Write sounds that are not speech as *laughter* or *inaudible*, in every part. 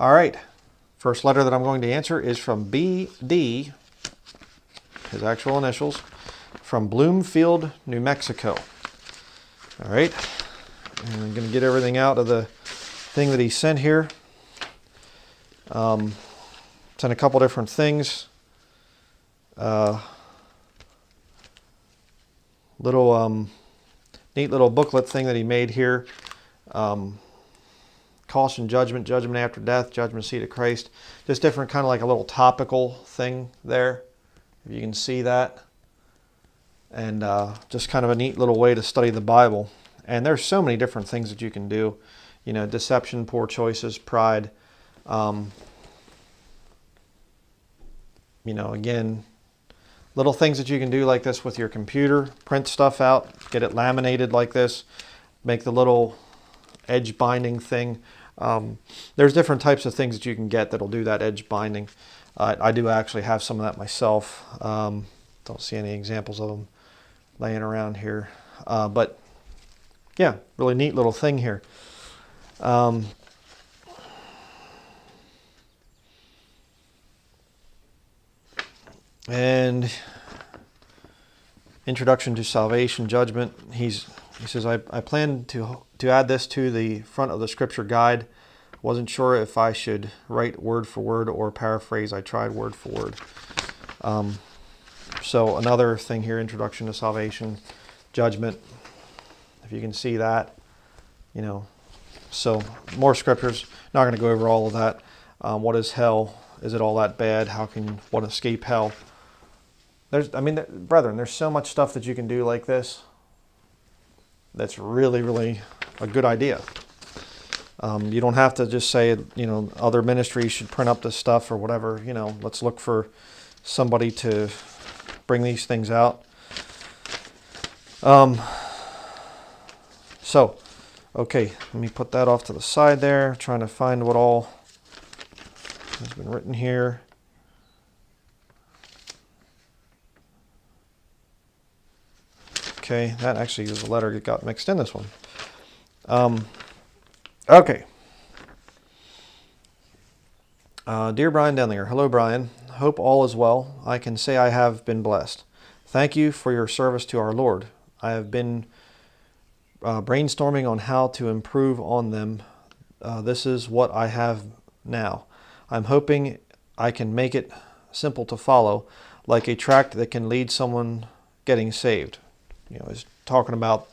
All right. First letter that I'm going to answer is from BD, his actual initials, from Bloomfield, New Mexico. All right. And I'm going to get everything out of the thing that he sent here. Um, sent a couple different things. Uh, little um, neat little booklet thing that he made here. Um, caution, judgment, judgment after death, judgment seat of Christ. Just different, kind of like a little topical thing there. If you can see that. And uh, just kind of a neat little way to study the Bible. And there's so many different things that you can do. You know, deception, poor choices, pride. Um, you know, again, little things that you can do like this with your computer. Print stuff out, get it laminated like this, make the little edge binding thing. Um, there's different types of things that you can get that'll do that edge binding. Uh, I do actually have some of that myself. Um, don't see any examples of them laying around here. Uh, but yeah, really neat little thing here. Um, and introduction to salvation judgment he's he says i, I plan to to add this to the front of the scripture guide. Wasn't sure if i should write word for word or paraphrase. I tried word for word. Um, so another thing here introduction to salvation judgment. If you can see that you know so more scriptures. Not going to go over all of that. Um, what is hell? Is it all that bad? How can one escape hell? There's i mean brethren there's so much stuff that you can do like this that's really really a good idea. Um, you don't have to just say you know other ministries should print up this stuff or whatever you know let's look for somebody to bring these things out. Um, so okay let me put that off to the side there trying to find what all has been written here Okay, that actually is a letter that got mixed in this one. Um, okay. Uh, dear Bryan Denlinger, hello Bryan. Hope all is well. I can say I have been blessed. Thank you for your service to our Lord. I have been uh, brainstorming on how to improve on them. Uh, this is what I have now. I'm hoping I can make it simple to follow, like a tract that can lead someone getting saved you know, is talking about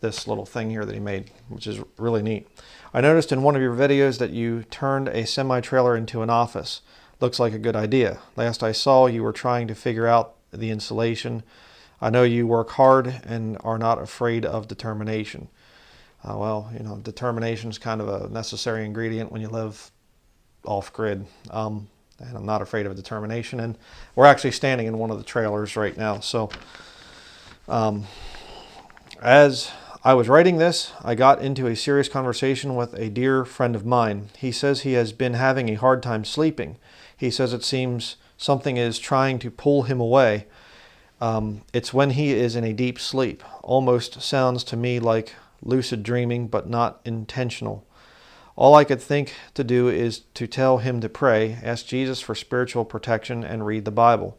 this little thing here that he made, which is really neat. I noticed in one of your videos that you turned a semi-trailer into an office. Looks like a good idea. Last I saw, you were trying to figure out the insulation. I know you work hard and are not afraid of determination. Uh, well, you know, determination is kind of a necessary ingredient when you live off grid. Um, and I'm not afraid of determination. And we're actually standing in one of the trailers right now. So um, as I was writing this, I got into a serious conversation with a dear friend of mine. He says he has been having a hard time sleeping. He says it seems something is trying to pull him away. Um, it's when he is in a deep sleep. Almost sounds to me like lucid dreaming, but not intentional. All I could think to do is to tell him to pray, ask Jesus for spiritual protection, and read the Bible.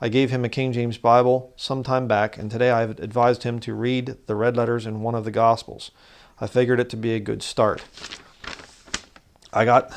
I gave him a King James Bible some time back, and today I have advised him to read the red letters in one of the Gospels. I figured it to be a good start. I got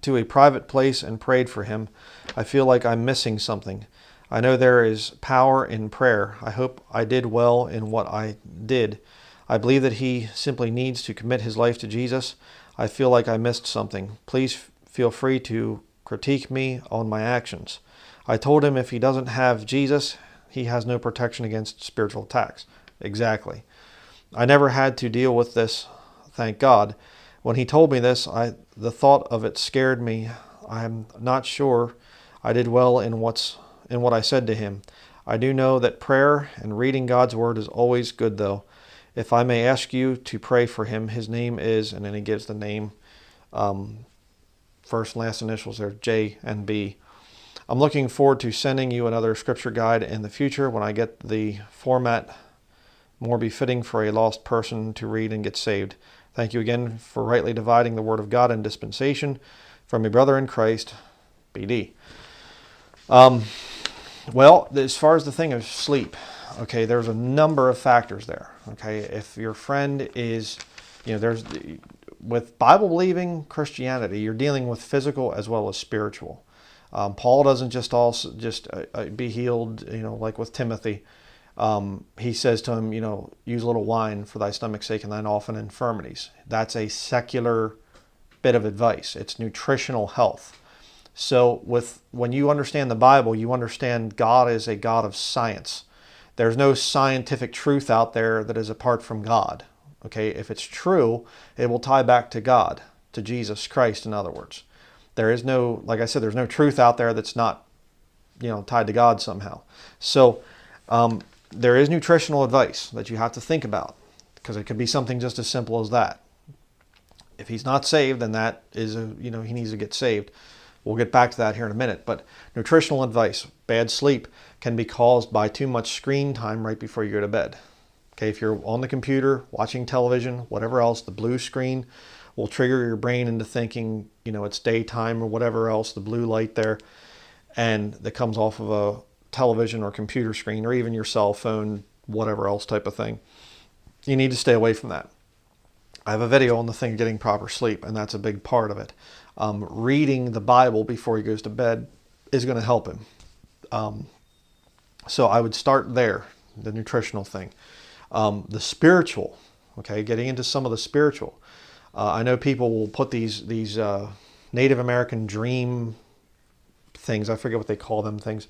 to a private place and prayed for him. I feel like I'm missing something. I know there is power in prayer. I hope I did well in what I did. I believe that he simply needs to commit his life to Jesus. I feel like I missed something. Please feel free to critique me on my actions. I told him if he doesn't have Jesus, he has no protection against spiritual attacks. Exactly. I never had to deal with this, thank God. When he told me this, I the thought of it scared me. I'm not sure I did well in what's in what I said to him. I do know that prayer and reading God's word is always good though. If I may ask you to pray for him, his name is, and then he gives the name, um, first and last initials there, J and B. I'm looking forward to sending you another scripture guide in the future when I get the format more befitting for a lost person to read and get saved. Thank you again for rightly dividing the word of God in dispensation from your brother in Christ, BD. Um, well, as far as the thing of sleep, okay, there's a number of factors there. Okay, if your friend is, you know, there's with Bible believing Christianity, you're dealing with physical as well as spiritual. Um, Paul doesn't just also just uh, uh, be healed, you know, like with Timothy. Um, he says to him, you know, use a little wine for thy stomach's sake and thine often infirmities. That's a secular bit of advice. It's nutritional health. So with when you understand the Bible, you understand God is a God of science. There's no scientific truth out there that is apart from God. Okay, if it's true, it will tie back to God, to Jesus Christ, in other words. There is no, like I said, there's no truth out there that's not, you know, tied to God somehow. So um, there is nutritional advice that you have to think about because it could be something just as simple as that. If he's not saved, then that is, a, you know, he needs to get saved. We'll get back to that here in a minute. But nutritional advice, bad sleep can be caused by too much screen time right before you go to bed. Okay, if you're on the computer, watching television, whatever else, the blue screen will trigger your brain into thinking, you know, it's daytime or whatever else, the blue light there, and that comes off of a television or computer screen or even your cell phone, whatever else type of thing. You need to stay away from that. I have a video on the thing getting proper sleep, and that's a big part of it. Um, reading the Bible before he goes to bed is going to help him. Um, so I would start there, the nutritional thing. Um, the spiritual, okay, getting into some of the spiritual. Uh, I know people will put these these uh, Native American dream things. I forget what they call them things.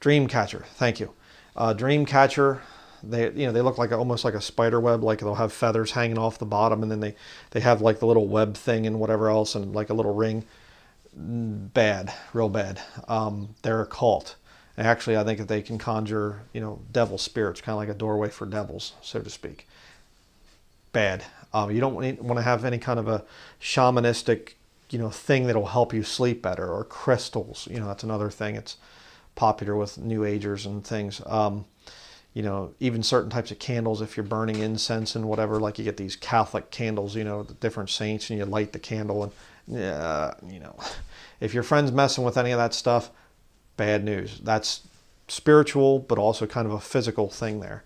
Dream catcher. Thank you. Uh, dream catcher. They you know they look like almost like a spider web. Like they'll have feathers hanging off the bottom, and then they they have like the little web thing and whatever else, and like a little ring. Bad, real bad. Um, they're a cult. Actually, I think that they can conjure, you know, devil spirits, kind of like a doorway for devils, so to speak. Bad. Um, you don't want to have any kind of a shamanistic, you know, thing that'll help you sleep better, or crystals. You know, that's another thing. It's popular with New Agers and things. Um, you know, even certain types of candles, if you're burning incense and whatever, like you get these Catholic candles, you know, the different saints, and you light the candle, and yeah, you know, *laughs* if your friend's messing with any of that stuff, bad news. That's spiritual, but also kind of a physical thing there.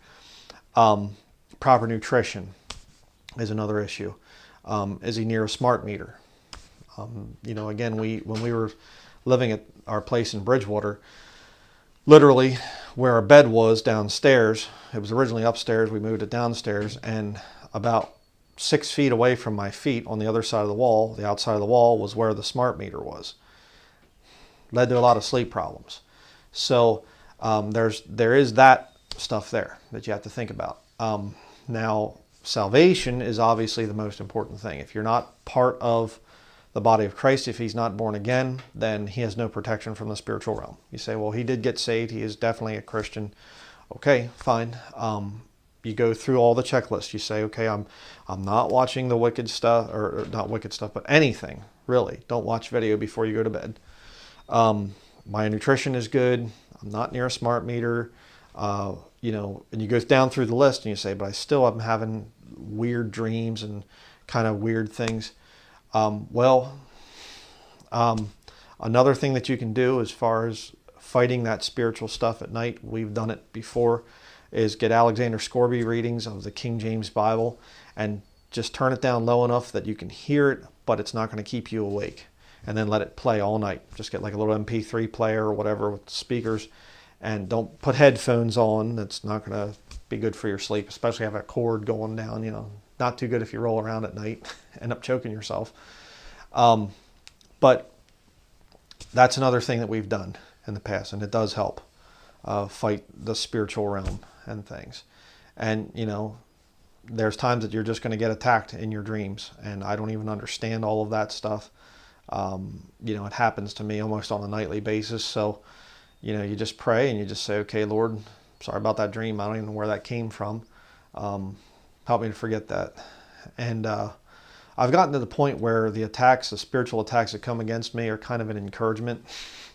Um, proper nutrition is another issue. Um, is he near a smart meter? Um, you know, again, we when we were living at our place in Bridgewater, literally where our bed was downstairs, it was originally upstairs. We moved it downstairs, and about six feet away from my feet on the other side of the wall, the outside of the wall, was where the smart meter was led to a lot of sleep problems. So um, there's there is that stuff there that you have to think about. Um, now, salvation is obviously the most important thing. If you're not part of the body of Christ, if he's not born again, then he has no protection from the spiritual realm. You say, well, he did get saved. He is definitely a Christian. Okay, fine. Um, you go through all the checklists. You say, okay, I'm I'm not watching the wicked stuff, or, or not wicked stuff, but anything really. Don't watch video before you go to bed. Um, my nutrition is good. I'm not near a smart meter. Uh, you know, and you go down through the list and you say, but I still am having weird dreams and kind of weird things. Um, well, um, another thing that you can do as far as fighting that spiritual stuff at night, we've done it before, is get Alexander Scourby readings of the King James Bible and just turn it down low enough that you can hear it, but it's not going to keep you awake and then let it play all night. Just get like a little MP3 player or whatever with speakers and don't put headphones on. That's not going to be good for your sleep, especially have a cord going down, you know, not too good if you roll around at night, *laughs* end up choking yourself. Um, but that's another thing that we've done in the past, and it does help uh, fight the spiritual realm and things. And, you know, there's times that you're just going to get attacked in your dreams, and I don't even understand all of that stuff. Um, you know, it happens to me almost on a nightly basis. So, you know, you just pray and you just say, okay, Lord, sorry about that dream. I don't even know where that came from. Um, help me to forget that. And uh, I've gotten to the point where the attacks, the spiritual attacks that come against me, are kind of an encouragement.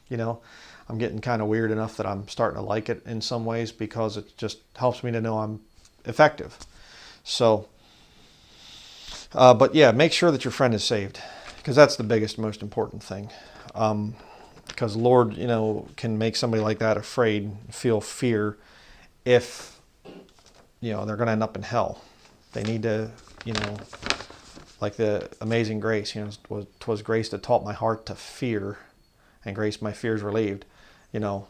You know, I'm getting kind of weird enough that I'm starting to like it in some ways because it just helps me to know I'm effective. So, Uh, but yeah, make sure that your friend is saved, because that's the biggest, most important thing. Um, because Lord, you know, can make somebody like that afraid, feel fear, if you know they're going to end up in hell. They need to, you know, like the Amazing Grace. You know, was twas grace that taught my heart to fear, and grace my fears relieved. You know,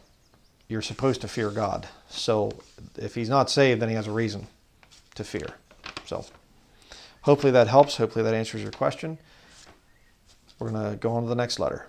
you're supposed to fear God. So if he's not saved, then he has a reason to fear. So hopefully that helps. Hopefully that answers your question. We're going to go on to the next letter.